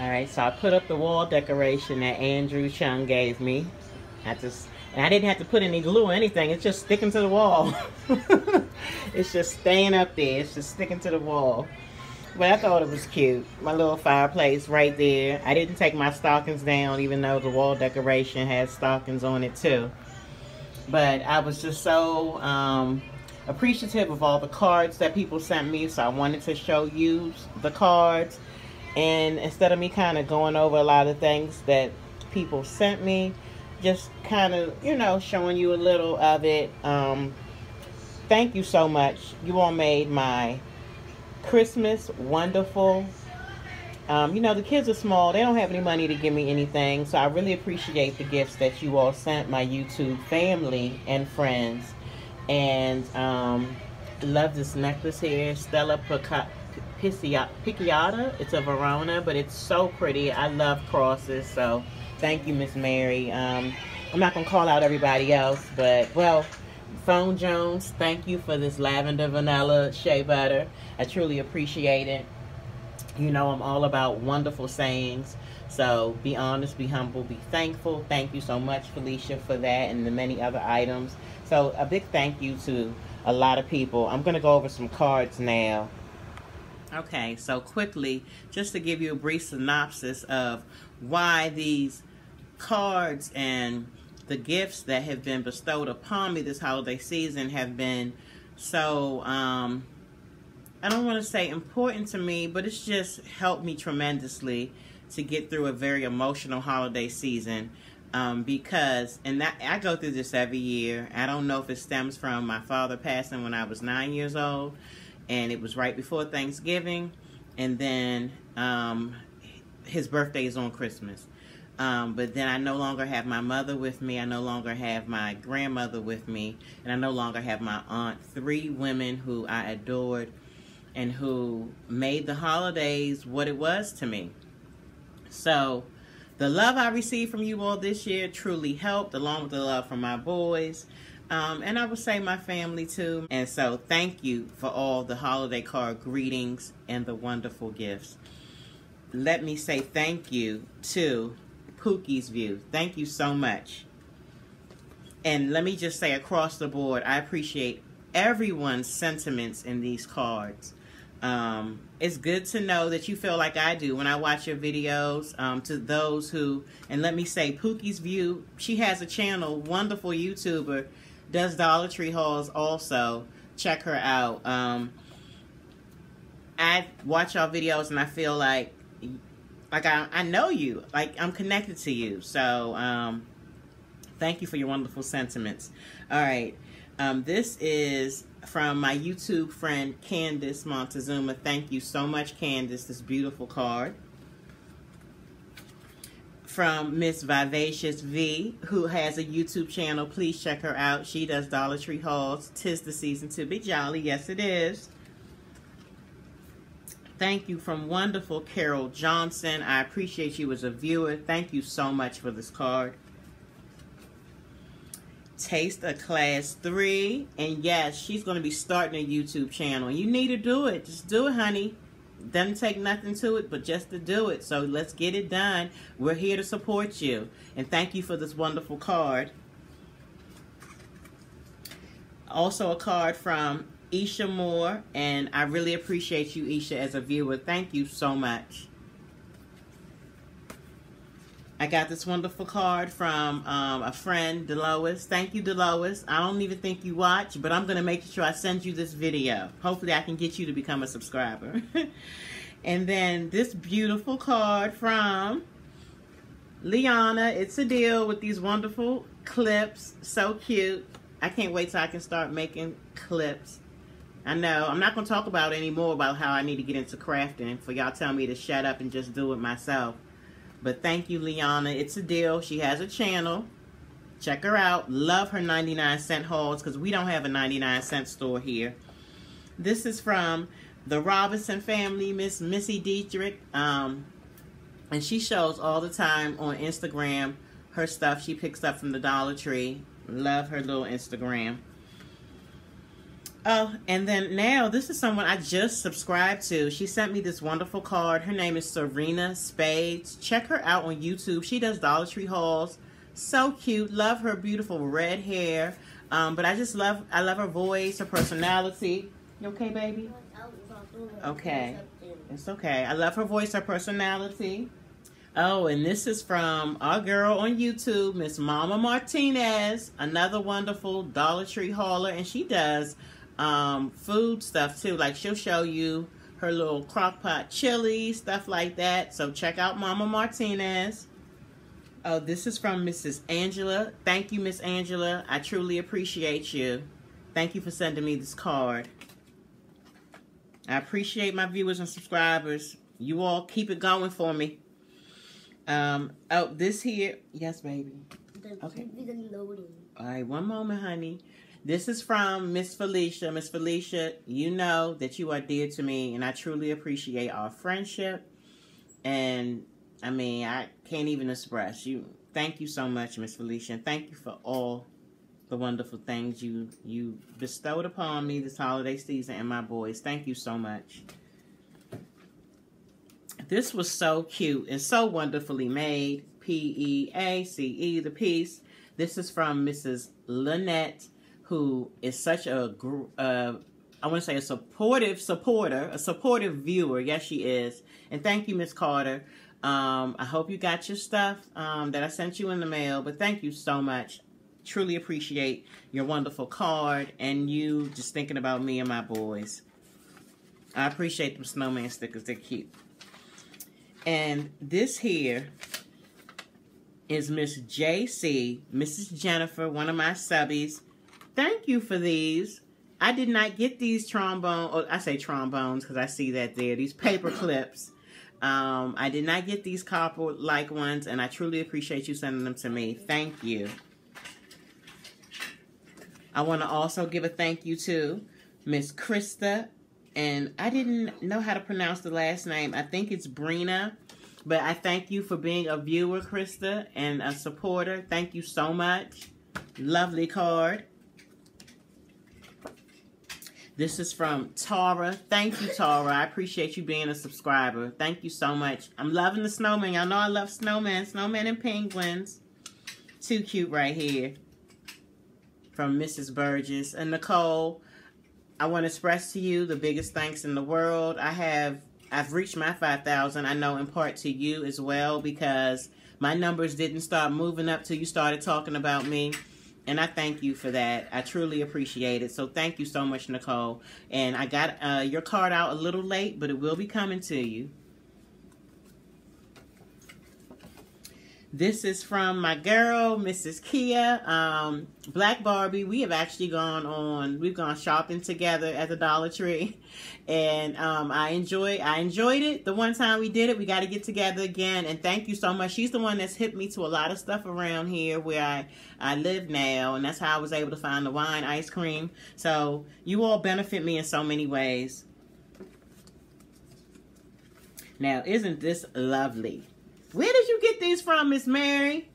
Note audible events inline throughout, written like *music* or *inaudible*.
All right, so I put up the wall decoration that Andrew Chung gave me. I just, and I didn't have to put any glue or anything. It's just sticking to the wall. *laughs* it's just staying up there. It's just sticking to the wall. But I thought it was cute. My little fireplace right there. I didn't take my stockings down, even though the wall decoration has stockings on it too. But I was just so um, appreciative of all the cards that people sent me. So I wanted to show you the cards and instead of me kind of going over a lot of things that people sent me, just kind of, you know, showing you a little of it. Um, thank you so much. You all made my Christmas wonderful. Um, you know, the kids are small. They don't have any money to give me anything. So I really appreciate the gifts that you all sent my YouTube family and friends. And um, love this necklace here. Stella Pica Picciata. It's a Verona, but it's so pretty. I love crosses, so thank you, Miss Mary. Um, I'm not going to call out everybody else, but, well, Phone Jones, thank you for this lavender vanilla shea butter. I truly appreciate it. You know I'm all about wonderful sayings. So be honest, be humble, be thankful. Thank you so much, Felicia, for that and the many other items. So a big thank you to a lot of people. I'm going to go over some cards now. Okay, so quickly, just to give you a brief synopsis of why these cards and the gifts that have been bestowed upon me this holiday season have been so, um, I don't want to say important to me, but it's just helped me tremendously to get through a very emotional holiday season. Um, because, and that I go through this every year. I don't know if it stems from my father passing when I was nine years old, and it was right before Thanksgiving, and then um, his birthday is on Christmas. Um, but then I no longer have my mother with me. I no longer have my grandmother with me, and I no longer have my aunt. Three women who I adored and who made the holidays what it was to me. So, the love I received from you all this year truly helped, along with the love from my boys. Um, and I would say my family too. And so thank you for all the holiday card greetings and the wonderful gifts. Let me say thank you to Pookie's View. Thank you so much. And let me just say across the board, I appreciate everyone's sentiments in these cards. Um, it's good to know that you feel like I do when I watch your videos. Um, to those who, and let me say, Pookie's View, she has a channel, wonderful YouTuber does Dollar Tree hauls also. Check her out. Um, I watch y'all videos and I feel like like I, I know you. Like I'm connected to you. So um, thank you for your wonderful sentiments. All right. Um, this is from my YouTube friend Candice Montezuma. Thank you so much, Candice. This beautiful card from Miss Vivacious V, who has a YouTube channel. Please check her out. She does Dollar Tree hauls. Tis the season to be jolly. Yes, it is. Thank you from wonderful Carol Johnson. I appreciate you as a viewer. Thank you so much for this card. Taste of Class 3. And yes, she's going to be starting a YouTube channel. You need to do it. Just do it, honey doesn't take nothing to it but just to do it. So let's get it done. We're here to support you. And thank you for this wonderful card. Also a card from Isha Moore. And I really appreciate you, Isha, as a viewer. Thank you so much. I got this wonderful card from um, a friend, Delois. Thank you, Delois. I don't even think you watch, but I'm going to make sure I send you this video. Hopefully I can get you to become a subscriber. *laughs* and then this beautiful card from Liana. It's a deal with these wonderful clips. So cute. I can't wait till I can start making clips. I know. I'm not going to talk about anymore about how I need to get into crafting for y'all tell me to shut up and just do it myself. But thank you, Liana. It's a deal. She has a channel. Check her out. Love her 99 cent hauls because we don't have a 99 cent store here. This is from the Robinson family, Miss Missy Dietrich. Um, and she shows all the time on Instagram her stuff she picks up from the Dollar Tree. Love her little Instagram. Oh, and then now this is someone I just subscribed to. She sent me this wonderful card. Her name is Serena Spades. Check her out on YouTube. She does Dollar Tree hauls. So cute. Love her beautiful red hair. Um, but I just love I love her voice, her personality. You okay, baby? Okay. It's okay. I love her voice, her personality. Oh, and this is from our girl on YouTube, Miss Mama Martinez, another wonderful Dollar Tree hauler, and she does um, food stuff too. Like she'll show you her little crock pot chili, stuff like that. So check out Mama Martinez. Oh, this is from Mrs. Angela. Thank you, Miss Angela. I truly appreciate you. Thank you for sending me this card. I appreciate my viewers and subscribers. You all keep it going for me. Um, oh, this here. Yes, baby. Okay. All right, one moment, honey. This is from Miss Felicia. Miss Felicia, you know that you are dear to me, and I truly appreciate our friendship. And I mean, I can't even express you. Thank you so much, Miss Felicia. And thank you for all the wonderful things you you bestowed upon me this holiday season and my boys. Thank you so much. This was so cute and so wonderfully made. P E A C E, the piece. This is from Mrs. Lynette who is such a, uh, I want to say a supportive supporter, a supportive viewer. Yes, she is. And thank you, Miss Carter. Um, I hope you got your stuff um, that I sent you in the mail. But thank you so much. Truly appreciate your wonderful card and you just thinking about me and my boys. I appreciate them snowman stickers. They're cute. And this here is Miss JC, Mrs. Jennifer, one of my subbies. Thank you for these. I did not get these trombone, or I say trombones because I see that there, these paper *coughs* clips. Um, I did not get these copper-like ones, and I truly appreciate you sending them to me. Thank you. I want to also give a thank you to Miss Krista, and I didn't know how to pronounce the last name. I think it's Brina, but I thank you for being a viewer, Krista, and a supporter. Thank you so much. Lovely card. This is from Tara. Thank you, Tara. I appreciate you being a subscriber. Thank you so much. I'm loving the snowman. Y'all know I love snowmen. Snowmen and penguins. Too cute right here. From Mrs. Burgess. And Nicole, I want to express to you the biggest thanks in the world. I have, I've reached my 5,000. I know in part to you as well because my numbers didn't start moving up till you started talking about me. And I thank you for that. I truly appreciate it. So thank you so much, Nicole. And I got uh, your card out a little late, but it will be coming to you. This is from my girl, Mrs. Kia, um, Black Barbie. We have actually gone on, we've gone shopping together at the Dollar Tree. *laughs* And um, I enjoy, I enjoyed it. The one time we did it, we got to get together again. And thank you so much. She's the one that's hit me to a lot of stuff around here where I, I live now. And that's how I was able to find the wine ice cream. So you all benefit me in so many ways. Now, isn't this lovely? Where did you get these from, Miss Mary?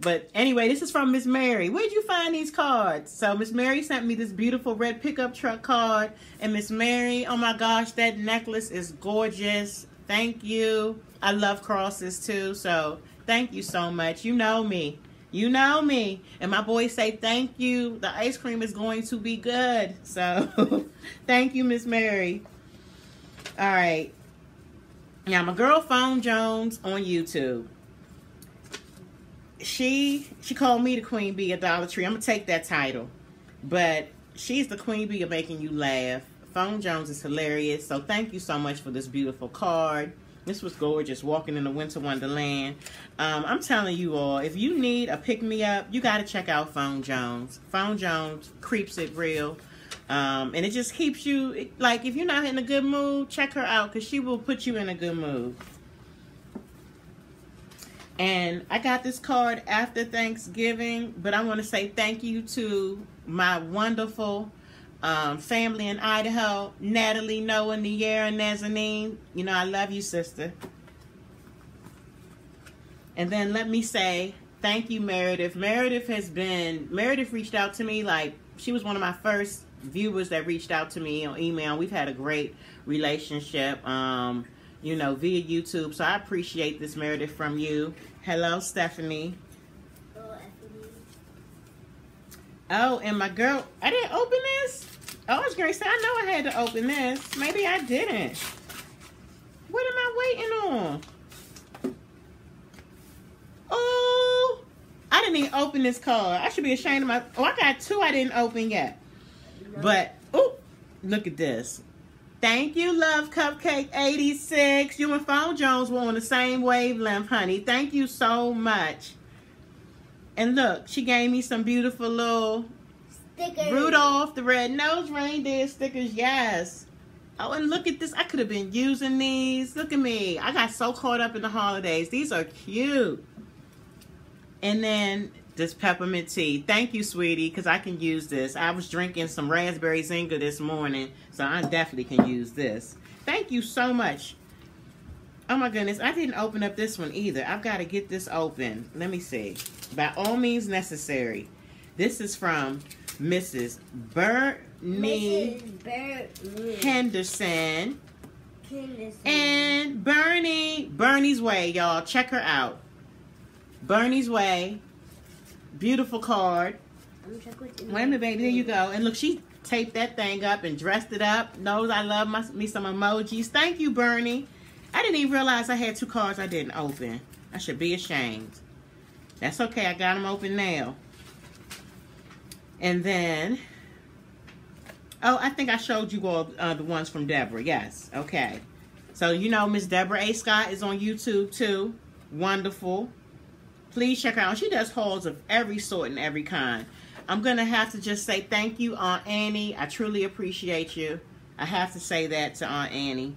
But anyway, this is from Miss Mary. Where'd you find these cards? So Miss Mary sent me this beautiful red pickup truck card. And Miss Mary, oh my gosh, that necklace is gorgeous. Thank you. I love crosses too. So thank you so much. You know me. You know me. And my boys say thank you. The ice cream is going to be good. So *laughs* thank you, Miss Mary. All right. Now, my girl Phone Jones on YouTube. She she called me the Queen Bee of Dollar Tree. I'm gonna take that title, but she's the Queen Bee of making you laugh. Phone Jones is hilarious. So thank you so much for this beautiful card. This was gorgeous, walking in the winter wonderland. Um, I'm telling you all, if you need a pick me up, you got to check out Phone Jones. Phone Jones creeps it real. Um, and it just keeps you, like, if you're not in a good mood, check her out because she will put you in a good mood. And I got this card after Thanksgiving, but I want to say thank you to my wonderful um, family in Idaho, Natalie, Noah, Niera, Nazanin. You know, I love you, sister. And then let me say thank you, Meredith. Meredith has been, Meredith reached out to me like she was one of my first viewers that reached out to me on email. We've had a great relationship, um, you know, via YouTube. So I appreciate this, Meredith, from you. Hello, Stephanie. Oh, and my girl, I didn't open this. Oh, it's say, I know I had to open this. Maybe I didn't. What am I waiting on? Oh, I didn't even open this card. I should be ashamed of my. Oh, I got two I didn't open yet. But, oh, look at this. Thank you, Love Cupcake 86. You and Phone Jones were on the same wavelength, honey. Thank you so much. And look, she gave me some beautiful little stickers. Rudolph the Red-Nosed Reindeer stickers. Yes. Oh, and look at this. I could have been using these. Look at me. I got so caught up in the holidays. These are cute. And then this peppermint tea. Thank you, sweetie, because I can use this. I was drinking some raspberry zinger this morning, so I definitely can use this. Thank you so much. Oh my goodness, I didn't open up this one either. I've got to get this open. Let me see. By all means necessary. This is from Mrs. Bernie Henderson. Henderson. And Bernie, Bernie's Way, y'all. Check her out. Bernie's Way. Beautiful card. Wait a minute, baby. There you go. And look, she taped that thing up and dressed it up. Knows I love my, me some emojis. Thank you, Bernie. I didn't even realize I had two cards I didn't open. I should be ashamed. That's okay. I got them open now. And then, oh, I think I showed you all uh, the ones from Deborah. Yes. Okay. So, you know, Miss Deborah A. Scott is on YouTube, too. Wonderful. Please check her out. She does hauls of every sort and every kind. I'm going to have to just say thank you, Aunt Annie. I truly appreciate you. I have to say that to Aunt Annie.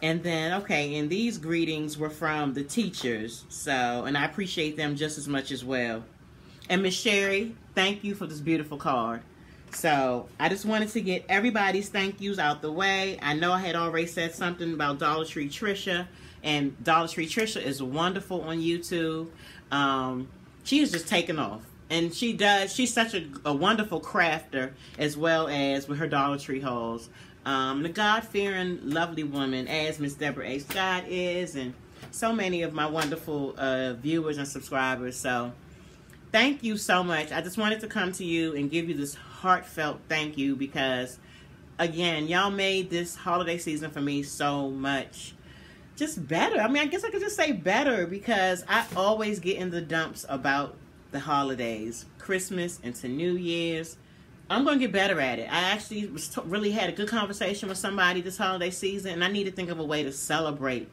And then, okay, and these greetings were from the teachers. So, and I appreciate them just as much as well. And Miss Sherry, thank you for this beautiful card. So, I just wanted to get everybody's thank yous out the way. I know I had already said something about Dollar Tree Trisha. And Dollar Tree Trisha is wonderful on YouTube. Um, she is just taking off. And she does, she's such a, a wonderful crafter as well as with her Dollar Tree hauls. Um, the God-fearing, lovely woman as Miss Deborah A. Scott is and so many of my wonderful uh, viewers and subscribers. So thank you so much. I just wanted to come to you and give you this heartfelt thank you because, again, y'all made this holiday season for me so much just better. I mean, I guess I could just say better because I always get in the dumps about the holidays, Christmas into New Year's. I'm going to get better at it. I actually was really had a good conversation with somebody this holiday season, and I need to think of a way to celebrate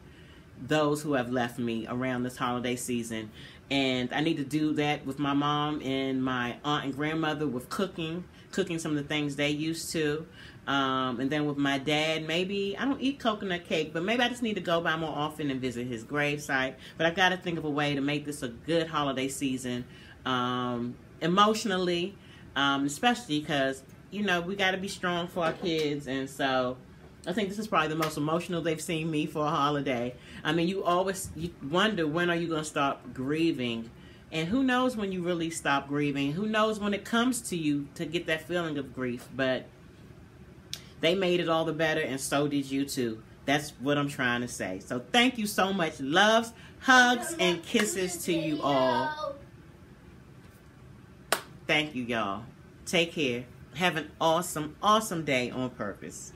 those who have left me around this holiday season. And I need to do that with my mom and my aunt and grandmother with cooking, cooking some of the things they used to. Um, and then with my dad, maybe I don't eat coconut cake, but maybe I just need to go by more often and visit his gravesite. But I've got to think of a way to make this a good holiday season um, emotionally, um, especially because you know we got to be strong for our kids, and so I think this is probably the most emotional they've seen me for a holiday. I mean, you always you wonder when are you going to stop grieving. And who knows when you really stop grieving? Who knows when it comes to you to get that feeling of grief? But they made it all the better, and so did you too. That's what I'm trying to say. So thank you so much. Loves, hugs, and kisses to you all. Thank you, y'all. Take care. Have an awesome, awesome day on purpose.